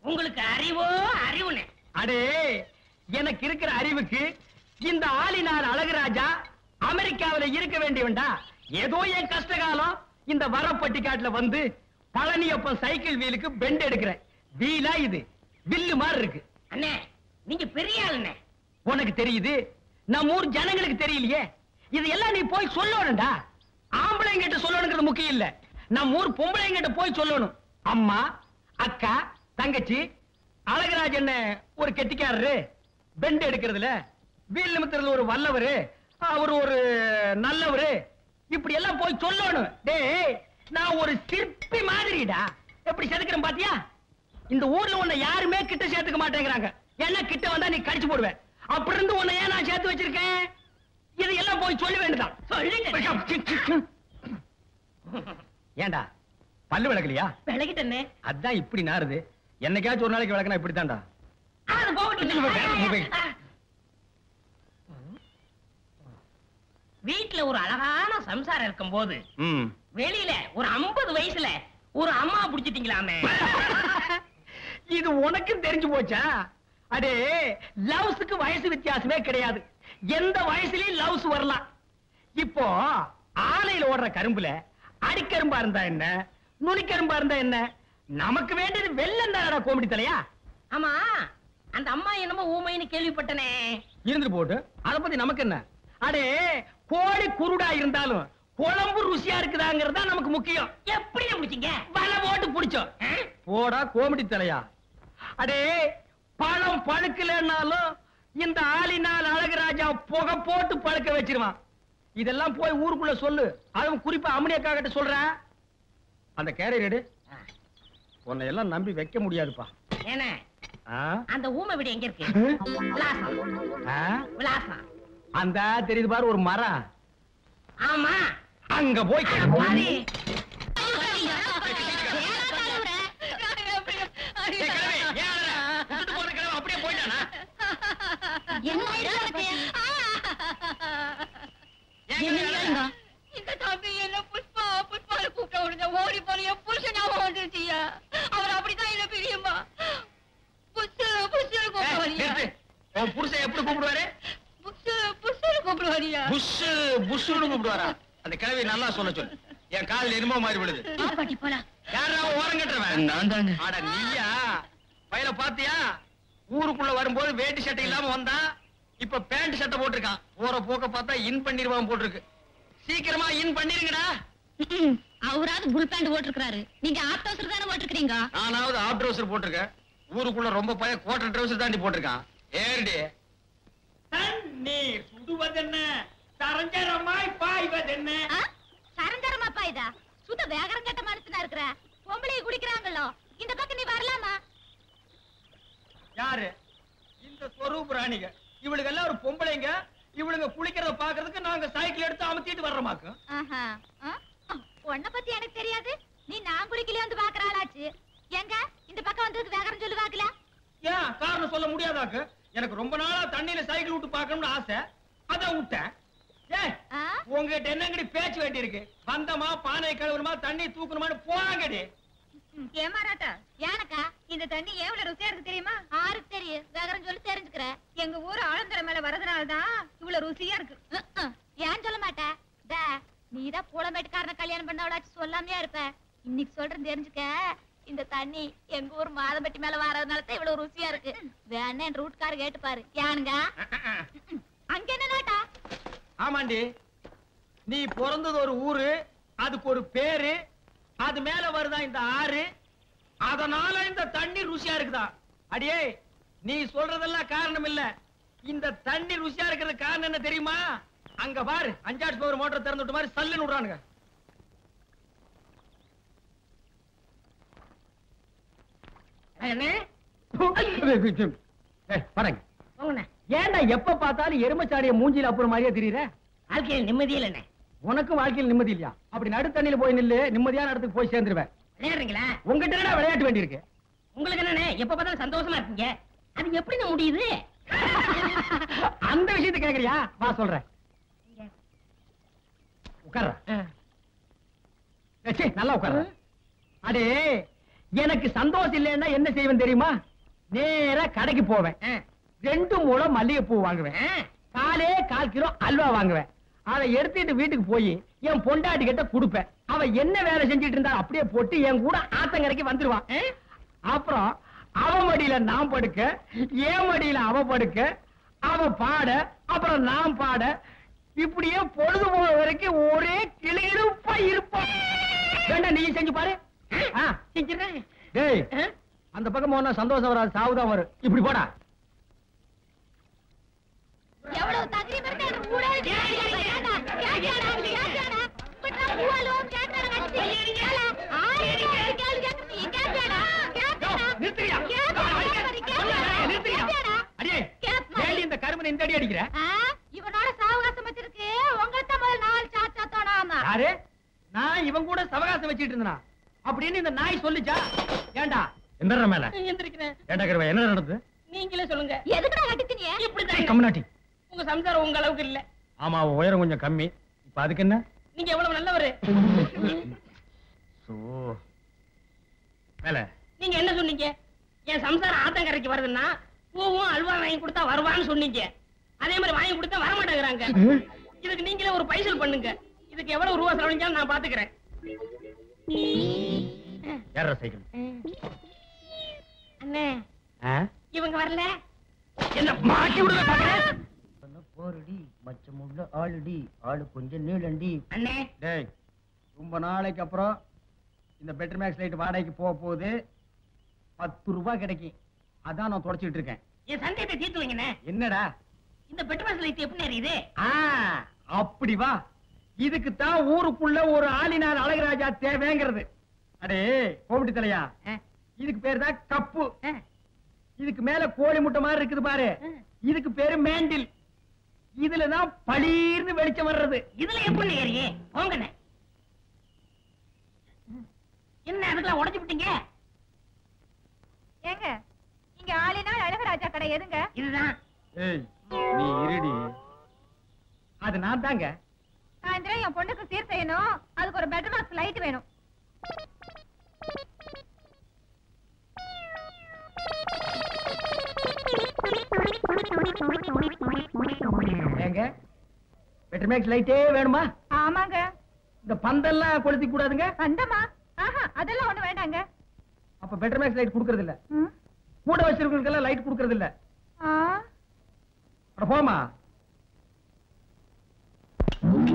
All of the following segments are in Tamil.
உங்களுக்கு அறிவோ அறிவுனே அடே எனக்கு இருக்கிற அறிவுக்கு இந்த ஆளினார் அழகுராஜா அமெரிக்காவில இருக்க வேண்டியவன்டா. ஏதோ என் கஷ்ட காலம் இந்த வரப்பட்டி காட்டுல வந்து பழனியப்பன் சைக்கிள் வீலுக்கு பெண்ட் எடுக்கிறேன் வீலா இது. வில்லு மாதிரி இருக்கு. அண்ணே நீங்க பெரிய ஆளுண்ணே. உனக்கு தெரியுது? நம்ம ஊர் ஜனங்களுக்கு தெரியலையே. இது எல்லாம் நீ போய் சொல்லணும்டா. ஆம்பளைங்கிட்ட சொல்லணுங்கிறது முக்கியம் இல்ல. நம்ம ஊர் பொம்பளைங்கிட்ட போய் சொல்லணும். அம்மா அக்கா தங்கச்சி அழகராஜன் ஒரு கெட்டிக்காரரு. பெண்ட் எடுக்கிறதுல வீல் நிமித்துறதுல ஒரு வல்லவரு அவர் ஒரு நல்லவரு. இப்படி எல்லாம் போய் சொல்லணும். டேய் நான் ஒரு சிற்பி மாதிரிடா. எப்படி செதுக்கிறேன் பாத்தியா? இந்த ஊர்ல உன்னை யாருமே கிட்ட சேர்த்துக்க மாட்டேங்கிறாங்க. ஏன்னா கிட்ட வந்தா நீ கடிச்சு போடுவேன் அப்படி இருந்து உன்னை ஏன் நான் சேர்த்து வச்சிருக்கேன்? இது எல்லாம் போய் சொல்ல வேண்டியதான் சொல்லிட்டேன் ஏண்டா? பல்லு விளக்கலையா? விலகிட்டண்ணே அதான் இப்படி நாறுது. என்னைக்காச்சும் ஒரு நாளைக்கு விளக்கனா இப்படித்தான்டா. வீட்டுல ஒரு அழகான சம்சாரம் இருக்கும் போது வெளியில ஒரு 50 வயசுல ஒரு அம்மா புடிச்சிட்டீங்களாமே. இது உனக்கும் தெரிஞ்சு போச்சா? அடே லவ்ஸுக்கு வயசு வித்தியாசமே கிடையாது. எந்த வயசுலயும் லவ்ஸ் வரலாம். இப்போ ஆலையில ஓடுற கரும்புல அடிக்கரும்பா இருந்தா என்ன? நுனிக்கரும்பா இருந்தா என்ன? நமக்கு வேண்டியது வெள்ளம் தானடா கோமடி தலையா? ஆமா அந்த அம்மா என்னமோ ஊமைன்னு கேள்விப்பட்டனே. இருந்துட்டு போட்டு அத பத்தி நமக்கு என்ன? அடே கோழி குருடா இருந்தாலும் குழம்பு ருசியா இருக்குதாங்கிறது நமக்கு முக்கியம். எப்படி பிடிச்சீங்க வலை போட்டு புடிச்சோம்? போடா கோமடி தலையா. அடே பழம் பழுக்கலன்னாலும் இந்த ஆளினால் அழகுராஜா புகை போட்டு பழுக்க வச்சிருவான். இதெல்லாம் போய் ஊருக்குள்ள சொல்லு. அதுவும் குறிப்பா அம்மனியக்கா கிட்ட சொல்றேன். அந்த கேரியர் எடு உன்னை எல்லாம் நம்பி வைக்க முடியாதுப்பா. என்ன? அந்த ஊமை வீடு எங்க இருக்கு? விலாசம். அந்த தெரியுது பாரு ஒரு மரம். ஆமா. அங்க போய் என்ன ஓடி போன என் புருஷன் ஞாபகம் வந்துருச்சியா அவர் அப்படித்தான் என்ன பிரியுமா புஷ் புஷ் ஏய், கூப்பிடுவாரியா நிறுத்து. உன் புருஷன் எப்படி கூப்பிடுவாரு? புஷ் புஷ் கூப்பிடுவாரியா புஷ் புஷ்னு கூப்பிடுவாரா? அந்த கிழவி நல்லா சொல்ல சொல்லு. என் காதுல எருமோ மாதிரி விடுது பாட்டி போலாம் யாரா ஓரம் கட்டுறவன்? நான் தாங்க. அட நீயா? பையல பாத்தியா ஊருக்குள்ள வரும்போது வேட்டி சட்டை இல்லாம வந்தா இப்ப பேண்ட் சட்டை போட்டிருக்கான். போற போக்க பார்த்தா இன் பண்ணிருவான் போட்டிருக்கு. சீக்கிரமா இன் பண்ணிருங்கடா அவராவது புல் பேண்ட் போட்டிருக்காரு நீங்க ஆத்தோசர் தானே போட்டிருக்கீங்க நானாவது ஆப் ட்ரௌசர் போட்டிருக்கேன். ஊருக்குள்ள ரொம்ப பைய கோட்டர் ட்ரௌசர் தாண்டி போட்டிருக்கான். ஏறிடி. தண்ணீர் சுடுவதென்ன? சரஞ்சரமாய் பாய்வதென்ன? சரஞ்சரமாப்பா இதா சுத்த வேகரம் கட்ட மனுஷனா இருக்கிற? பொம்பளைய குடிக்கிறாங்களோ? இந்த பக்கம் நீ வரலாமா? யாரு? இந்த ஸ்வரூப் ராணிக. இவளுக்கு எல்லாம் ஒரு பொம்பளைங்க. இவளுங்க குளிக்கிறத பாக்குறதுக்கு நாங்க சைக்கிள் எடுத்து அமுத்திட்டு வர்றோமாக்கும்? உன்னை பத்தி எனக்கு தெரியாது. நீ நான் குடிக்கல வந்து பாக்குறாளாச்சு எங்க இந்த பக்கம் வந்ததுக்கு வேகரம் சொல்லு பாக்கல ஏன் காரணம் சொல்ல முடியாதாக்கு? எனக்கு ரொம்ப நாளா தண்ணியில சைக்கிள் விட்டு பார்க்கணும்னு ஆசை. அதான் விட்டேன்? உங்ககிட்ட என்னங்கடி பேச்சு வேண்டி இருக்கு வந்தமா பானை கழுவணுமா தண்ணி தூக்கணுமான்னு போறாங்கடி ஏமாறாட்டா ஏனக்கா இந்த தண்ணி எவ்வளவு ருசியா இருக்கு தெரியுமா? ஆருக்கு தெரியும் வேகரம் சொல்லி தெரிஞ்சுக்கிற. எங்க ஊர் ஆழந்தர மேல வரதுனால தான் இவ்வளவு ருசியா இருக்கு. ஏன் சொல்ல மாட்ட? டே நீதான் புலம்பேட்டுக்காரன கல்யாணம் பண்ணவளாச்சு சொல்லாமையா இருப்ப? இன்னைக்கு சொல்றேன் தெரிஞ்சுக்க. இந்த தண்ணி எங்க ஊர் மாதம்பட்டி மேல வரதுனால தான் இவ்வளவு ருசியா இருக்கு. வேணா என் ரூட்கார கேட்டு பாரு. யானுங்க? அங்க என்ன நாட்டா? ஆமாண்டி. நீ பிறந்தது ஒரு ஊரு அதுக்கு ஒரு பேரு அது மேல வருதா இந்த ஆறு? அதனால இந்த தண்ணி ருசியா இருக்குதா? அடியே நீ சொல்றதெல்லாம் காரணம் இல்ல. இந்த தண்ணி ருசியா இருக்கிறது காரணம் என்ன தெரியுமா? அங்க பாரு அஞ்சாட்சி பவர் மோட்டர் திறந்து விட்ட மாதிரி சல்லுன்னு விடுறானுங்க. ஏன்டா எப்ப பார்த்தாலும் எருமச்சாடிய மூஞ்சில அப்புறம் மாதிரியே தெரியுற? வாழ்க்கையில் நிம்மதி இல்லைண்ணே. உனக்கும் வாழ்க்கையில் நிம்மதி இல்லையா? அப்படி நடு தண்ணியில போய் நில்லு நிம்மதியான இடத்துக்கு போய் சேர்ந்துருவேன் விளையாடுறீங்களா? உங்ககிட்ட விளையாட்டு வேண்டியிருக்கு? உங்களுக்கு என்னண்ணே எப்ப பார்த்தாலும் சந்தோஷமா இருக்கீங்க அது எப்படிண்ணே முடியுது? அந்த விஷயத்தை கேக்குறியா? வா சொல்றேன். உட்கார்ற. நல்லா உட்கார்ற. அடே எனக்கு சந்தோஷம் இல்லைன்னா என்ன செய்வேன் தெரியுமா? நேரா கடைக்கு போவேன். ரெண்டு மூலம் மல்லிகைப்பூ வாங்குவேன். காலே கால் கிலோ அல்வா வாங்குவேன். அதை எடுத்துட்டு வீட்டுக்கு போய் என் பொண்டாட்டி கிட்ட கொடுப்பேன். அவ என்ன வேலை செஞ்சுட்டு இருந்தா அப்படியே போட்டு என் கூட ஆத்தங்கரைக்கு வந்துருவான்? அப்புறம் அவ மடியில நான் படுக்க என் மடியில அவ படுக்க அவ பாட அப்புறம் நான் பாட இப்படியே பொழுது போற வரைக்கும் ஒரே கிளியிருப்பா இருப்பான் வேண்டாம் நீ செஞ்சு பாரு. ஆ, செஞ்சிடுறேன். டேய்? அந்த பக்கம் போனா சந்தோஷம் வராது சாவுதான் வரும். இப்படி போடா. எவ்வளவு தகுதி? அடியே, இந்த கருமனை இந்த அடி அடிக்கிற? சவகாசம் வச்சிட்டு இருந்தனா? அப்படின்னு இந்த நாய் சொல்லுச்சா? ஏண்டா? எந்த மேல. எந்திரிக்கிறேன். ஏண்டா கருவா என்ன நடந்தது? நீங்களே சொல்லுங்க. எதுக்குடா கட்டிச்சினிய இப்படிதான் கம்னாட்டி உங்க சம்சாரம் உங்க அளவுக்கு இல்ல. ஆமா உயரம் கொஞ்சம் கம்மி. இப்ப அதுக்கு என்ன? நீங்க எவ்வளவு நல்லவரு? சோ. மேல. நீங்க என்ன சொன்னீங்க? என் சம்சாரம் ஆத்தங்கரைக்கு வருதுன்னா பூவும் அல்வா வாங்கி கொடுத்தா வருவான்னு சொன்னீங்க. அதே மாதிரி வாங்கி கொடுத்தா வர மாட்டேங்கிறாங்க இதுக்கு நீங்களே ஒரு பைசல் பண்ணுங்க. இதுக்கு எவ்வளவு ரூபா செலவழிஞ்சாலும் நான் பாத்துக்கிறேன். ஏற சைக்கிள்? அண்ணே? இவங்க வரல. என்ன மாட்டி விடுற பாக்குறேன் போரடி மச்சமுள்ள ஆளுடி ஆளு கொஞ்சம் நீளண்டி. அண்ணே. டேய் ரொம்ப நாளைக்கு அப்புறம் இந்த பெட்டர் மேக்ஸ் லைட் வாடகைக்கு போக போகுது. பத்து ரூபாய் கிடைக்கும். அதான் நான் தொடச்சிட்டு இருக்கேன். என் சந்தேகத்தை தீர்த்து வைங்கண்ணே. என்னடா? இந்த பெட்ரோல் லைட் எப்படி எரியுது? ஆ அப்படி வா. இதுக்கு தான் ஊருக்குள்ள ஒரு ஆளினார் அழகராஜா தேவைங்கிறது. அடே கோமிட்டி தலையா? இதுக்கு பேர் தான் கப்பு. இதுக்கு மேல கோழி முட்டை மாதிரி இருக்குது பாரு. இதுக்கு பேரு மேண்டில். இதுல தான் பளீர்னு வெளிச்சம் வர்றது. இதுல எப்படி ஏறியே? போங்கண்ணே. என்ன அதுக்கெல்லாம் உடைச்சு விட்டீங்க? ஏங்க இங்க ஆளினால் அழகராஜா கடை எதுங்க? இதுதான். ஏய் நீ இருடி. அது நான் தாங்க. சாயந்தரம் என் பொண்ணுக்கு சீர் செய்யணும். அதுக்கு ஒரு பெட்ரூம் பாக்ஸ் லைட் வேணும். ஏங்க பெட்டர் மேக்ஸ் லைட்டே வேணுமா? ஆமாங்க. இந்த பந்தெல்லாம் கொளுத்தி கூடாதுங்க. வந்தமா ஆஹா அதெல்லாம் ஒண்ணு வேண்டாங்க. அப்ப பெட்டர் மேக்ஸ் லைட் கொடுக்கறது இல்ல. கூட வச்சிருக்கவங்களுக்கெல்லாம் லைட் கொடுக்கறது இல்ல போமா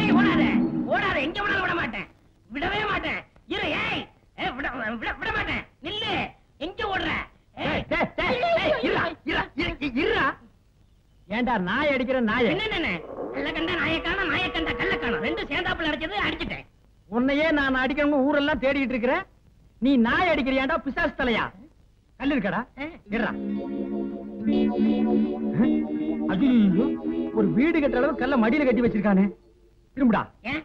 ஏய் ஓடாத. ஓடாத. எங்க வேணாலும் விட மாட்டேன். விடவே மாட்டேன். இரு ஏய். விட விட விட மாட்டேன். நில்லு. எங்க ஓடுற. ஏன்டா நாய் அடிக்கிற நாய? என்னென்ன கள்ள கண்டா நாயக்கான நாயக்கண்டா கள்ளக்கான ரெண்டும் சேர்ந்தாப்புல அடிச்சது அடிச்சிட்டேன். உன்னையே நான் அடிக்கணும் ஊரெல்லாம் தேடிட்டு இருக்கிறேன் நீ நாய் அடிக்கிறியாண்டா பிசாசு தலையா? கல்லு இருக்கடா? இருடா. ஐயோ ஒரு வீடு கட்டுற அளவு கல்ல மடியில கட்டி வச்சிருக்கானே. திரும்புடா. என்ன?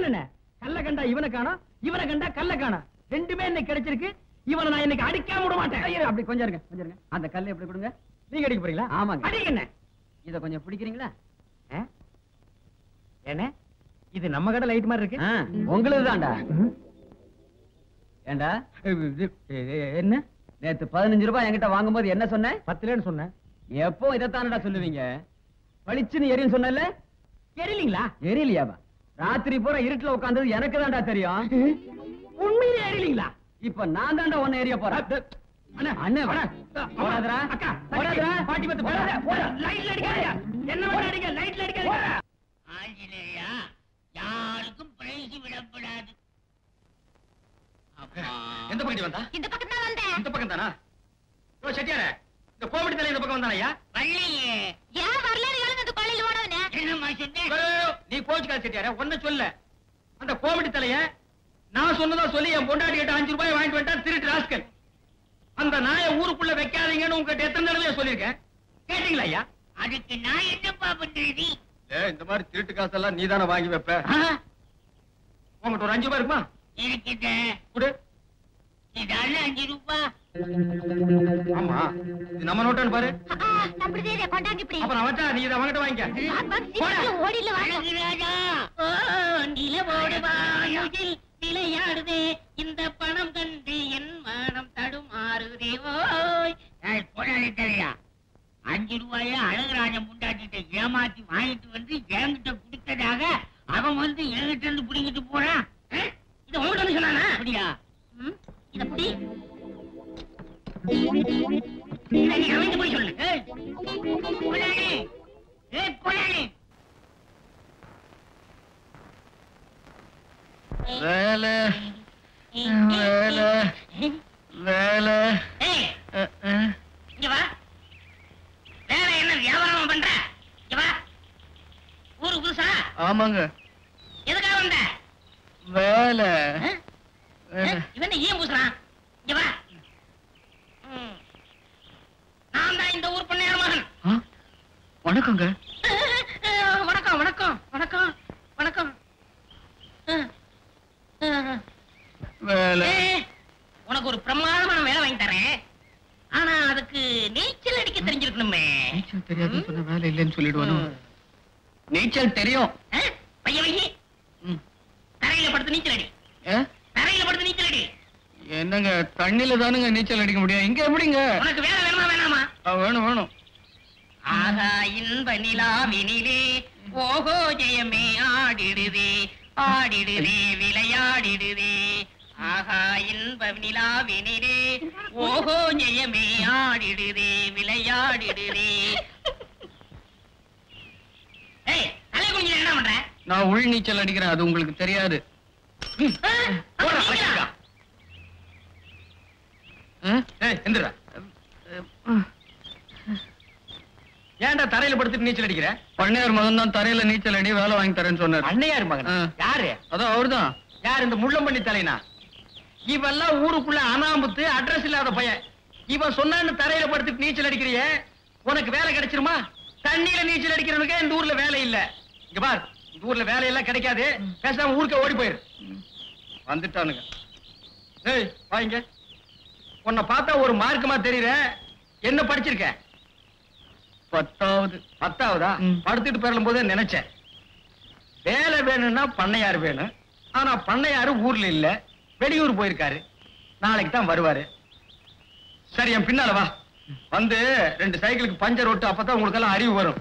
என்ன? கல்ல கண்டா இவனை காணோம் இவனை கண்டா கல்ல காணோம். ரெண்டுமே இன்னைக்கு கிடைச்சிருக்கு. இவனை நான் இன்னைக்கு அடிக்காம விட மாட்டேன். அப்படி கொஞ்சம் இருங்க கொஞ்சம் இருங்க. அந்த கல்லை எப்படி கொடுங்க? நீங்க அடிக்க போறீங்களா? ஆமாங்க. அடிங்க என்ன? இத கொஞ்சம் பிடிக்கிறீங்களா? என்ன? இது நம்ம கடை லைட் மாதிரி இருக்கு. உங்களுக்கு தான்டா ஏண்டா? என்ன? நேத்து பதினஞ்சு ரூபாய் என்கிட்ட வாங்கும்போது என்ன சொன்னேன் பத்துலன்னு சொன்னேன் எப்போ இதைத்தானடா சொல்லுவீங்க? பளிச்சுன்னு எரியும் சொன்னல தெரியலீங்களா எரியலையாவா ராத்திரி பூரா இருட்டுல உட்கார்ந்தது எனக்கு தான்டா தெரியும் உண்மையிலே அறியலீங்களா இப்ப நான் தான்டா ஒன்னு எரிய போறேன். என்ன யாருக்கும் பிரைஸ் விடப்படாது. அப்பா. எந்த பக்கம் வந்தா? இந்த பக்கம் தான் வந்தேன். இந்த பக்கம் தானா ஓ செட்டியாரே இந்த கோமடி தலை இந்த பக்கம் வந்தானயா வள்ளியே. ஏன் வரலன்னு கேளுங்க இந்த கொள்ளையில் ஓடவனே? என்னம்மா சொன்னேன் நீ கோச்சுக்காத செட்டியாரே ஒன்னும் சொல்ல. அந்த கோமடி தலைய நான் சொன்னதா சொல்லி என் பொண்டாட்டி கிட்ட அஞ்சு ரூபாய் வாங்கிட்டு வந்துட்டா திருட்டு ராஸ்கல். அந்த நாயை ஊருக்குள்ள வைக்காதீங்கன்னு உங்ககிட்ட எத்தனை தடவை சொல்லியிருக்கேன்? கேட்டீங்களா ஐயா? அதுக்கு நான் என்னப்பா பண்றது இந்த மாதிரி திருட்டு காசெல்லாம் நீ தானே வாங்கி வைப்ப? உங்ககிட்ட ஒரு அஞ்சு ரூபாய் இருக்குமா? கொடு. இதால அஞ்சு ரூபா. ஆமா. இது நம்ம நோட்டான்னு பாரு. அப்படி தெரியுது கொண்டாங்க இப்படி. அப்புறம் அவச்சா நீ இதை அவங்கிட்ட வாங்கிக்க. ஓடில விளையாடுதே இந்த பணம் கண்டு என் மனம் தடுமாறுதே. ஓய். ஏய், போடாதே தலையா அஞ்சு ரூபாய அழகுராஜன் முண்டாட்டிட்ட ஏமாத்தி வாங்கிட்டு வந்து என்கிட்ட கொடுத்ததாக அவன் வந்து என்கிட்ட இருந்து புடிங்கிட்டு போறான். இத வந்து சொன்னானா? அப்படியா? இத புடி. வேலை. வேலை. வேலை. இங்க வா வேலை என்ன வியாபாரம் பண்ற இங்க வா ஊருக்கு புதுசா ஆமாங்க. எதுக்காக வந்த? வேலை. இவன் ஏன் பூசுறான்? இங்க வா. நான் தான் இந்த ஊர் பண்ணையார் மகன்? வணக்கங்க. வணக்கம் வணக்கம் வணக்கம் வணக்கம். வேலை. உனக்கு ஒரு பிரமாதமான வேலை வாங்கி தரேன். ஆனா அதுக்கு நீச்சல் அடிக்க தெரிஞ்சிருக்கணுமே. நீச்சல் தெரியாதுன்னு சொன்ன வேலை இல்லைன்னு சொல்லிடுவானோ? நீச்சல் தெரியும். பைய வையி. தரையில படுத்து நீச்சல் அடி? தரையில படுத்து நீச்சல் அடி என்னங்க தண்ணில தானுங்க நீச்சல் அடிக்க முடியும். இங்க எப்படிங்க? உனக்கு வேலை வேணுமா வேணாமா? வேணும் வேணும். ஆகா இன்ப நிலாவினிலே ஓஹோ ஜெயமே ஆடிடுதே ஆடிடுதே விளையாடிடுதே. ஆகா இன்ப நிலாவினிலே ஓஹோ ஜெயமே ஆடிடுதே விளையாடிடுதே ஏய் தலை குனிஞ்சு என்ன பண்ற? நான் உள் நீச்சல் அடிக்கிறேன் அது உங்களுக்கு தெரியாது. ஏன்டா தரையில படுத்துட்டு நீச்சல் அடிக்கிற? பண்ணையார் மகன் தான் தரையில நீச்சல் அடி வேலை வாங்கி தரேன்னு சொன்னார். அண்ணையார் மகன். யாரு? அதான் அவர்தான். யார் இந்த முள்ளம்பண்ணி தலைனா? இவெல்லாம் ஊருக்குள்ள அனாமுத்து அட்ரஸ் இல்லாத பையன். இவன் சொன்னான்னு தரையில படுத்துட்டு நீச்சல் அடிக்கிறியே? உனக்கு வேலை கிடைச்சிருமா? தண்ணியில நீச்சல் அடிக்கிறவனுக்கு இந்த ஊர்ல வேலை இல்ல. இங்க பார் இந்த ஊர்ல வேலையெல்லாம் கிடைக்காது. பேசாம ஊருக்கே ஓடி போயிரு. வந்துட்டானுங்க. ஏய் வாங்க உன்னை பார்த்தா ஒரு மார்க்கமா தெரியற. என்ன படிச்சிருக்க? பத்தாவது. பத்தாவதா. படுத்துட்டு பெறலும் போதே நினைச்சேன். வேலை வேணும்னா பண்ணையார் வேணும். ஆனா பண்ணையாரு ஊர்ல இல்ல. வெளியூர் போயிருக்காரு. நாளைக்கு தான் வருவாரு. சரி என் பின்னால வா. வந்து ரெண்டு சைக்கிளுக்கு பஞ்சர் ஓட்டு அப்பதான் உங்களுக்கு எல்லாம் அறிவு வரும்.